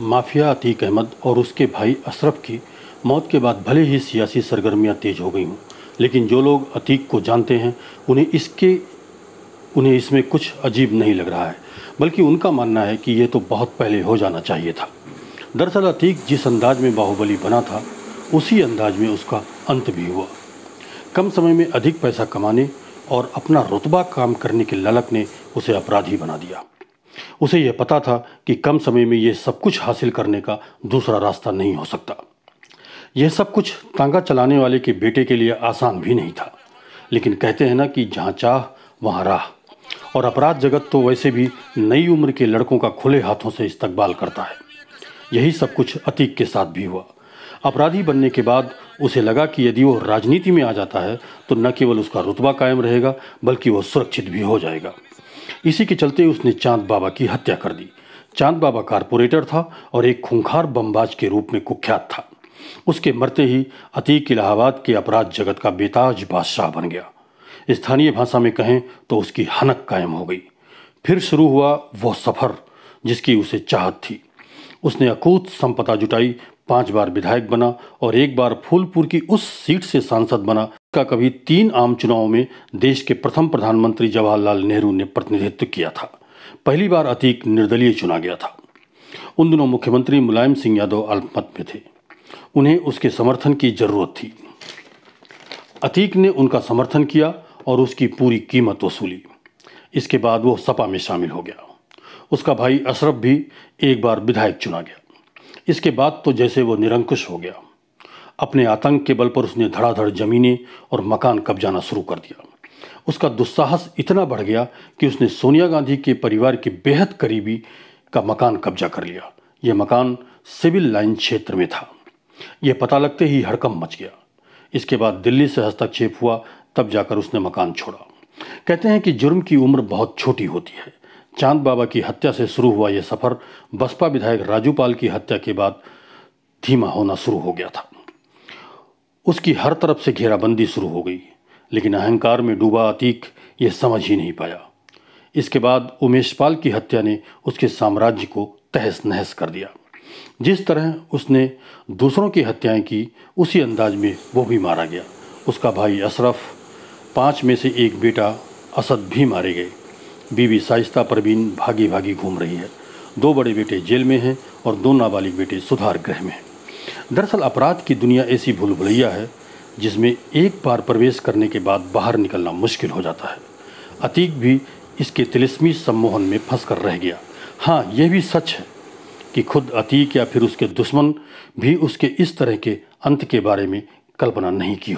Mafia Atiq Ahmad और उसके भाई अशरफ की मौत के बाद भले ही सियासी सरगर्मियाँ तेज हो गई हों लेकिन जो लोग अतीक को जानते हैं, उन्हें इसके, उन्हें इसमें कुछ अजीब नहीं लग रहा है, बल्कि उनका मानना है कि ये तो बहुत पहले हो जाना चाहिए था। दरअसल अतीक जिस अंदाज में बाहुबली बना था, उसी अंदाज में उसका अंत भी हुआ। कम समय में अधिक पैसा कमाने और अपना रुतबा काम करने के ललक ने उसे अपराधी बना दिया। उसे यह पता था कि कम समय में यह सब कुछ हासिल करने का दूसरा रास्ता नहीं हो सकता। यह सब कुछ तांगा चलाने वाले के बेटे के लिए आसान भी नहीं था। लेकिन कहते हैं ना कि जहाँ चाह, वहाँ राह। और अपराध जगत तो वैसे भी नई उम्र के लड़कों का खुले हाथों से इस्तकबाल करता है। यही सब कुछ अतीक के साथ भी हुआ। अपराधी बनने के बाद उसे लगा कि यदि वो राजनीति में आ जाता है तो न केवल उसका रुतबा कायम रहेगा, बल्कि वो सुरक्षित भी हो जाएगा। इसी के चलते उसने चाँद बाबा की हत्या कर दी। चाँद बाबा कारपोरेटर था और एक खूंखार बमबाज के रूप में कुख्यात था। उसके मरते ही अतीक इलाहाबाद के अपराध जगत का बेताज बादशाह बन गया। स्थानीय भाषा में कहें तो उसकी हनक कायम हो गई। फिर शुरू हुआ वह सफ़र, जिसकी उसे चाहत थी। उसने अकूत संपदा जुटाई, पाँच बार विधायक बना और एक बार फूलपुर की उस सीट से सांसद बना का कभी तीन आम चुनावों में देश के प्रथम प्रधानमंत्री जवाहरलाल नेहरू ने प्रतिनिधित्व किया था। पहली बार अतीक निर्दलीय चुना गया था। उन दिनों मुख्यमंत्री मुलायम सिंह यादव अल्पमत में थे। उन्हें उसके समर्थन की ज़रूरत थी। अतीक ने उनका समर्थन किया और उसकी पूरी कीमत वसूली। इसके बाद वो सपा में शामिल हो गया। उसका भाई अशरफ भी एक बार विधायक चुना गया। इसके बाद तो जैसे वो निरंकुश हो गया। अपने आतंक के बल पर उसने धड़ाधड़ जमीनें और मकान कब्जाना शुरू कर दिया। उसका दुस्साहस इतना बढ़ गया कि उसने सोनिया गांधी के परिवार के बेहद करीबी का मकान कब्जा कर लिया। यह मकान सिविल लाइन क्षेत्र में था। यह पता लगते ही हड़कम मच गया। इसके बाद दिल्ली से हस्तक्षेप हुआ, तब जाकर उसने मकान छोड़ा। कहते हैं कि जुर्म की उम्र बहुत छोटी होती है। चाँद बाबा की हत्या से शुरू हुआ यह सफ़र बसपा विधायक राजू पाल की हत्या के बाद धीमा होना शुरू हो गया था। उसकी हर तरफ़ से घेराबंदी शुरू हो गई, लेकिन अहंकार में डूबा अतीक यह समझ ही नहीं पाया। इसके बाद उमेश पाल की हत्या ने उसके साम्राज्य को तहस नहस कर दिया। जिस तरह उसने दूसरों की हत्याएँ की, उसी अंदाज में वो भी मारा गया। उसका भाई अशरफ, पाँच में से एक बेटा असद भी मारे गए। बीवी साइस्ता परवीन भागी भागी घूम रही है। दो बड़े बेटे जेल में हैं और दो नाबालिग बेटे सुधार गृह में हैं। दरअसल अपराध की दुनिया ऐसी भूल भुलैया है, जिसमें एक बार प्रवेश करने के बाद बाहर निकलना मुश्किल हो जाता है। अतीक भी इसके तिलिस्मी सम्मोहन में फंस कर रह गया। हाँ यह भी सच है कि खुद अतीक या फिर उसके दुश्मन भी उसके इस तरह के अंत के बारे में कल्पना नहीं की हो।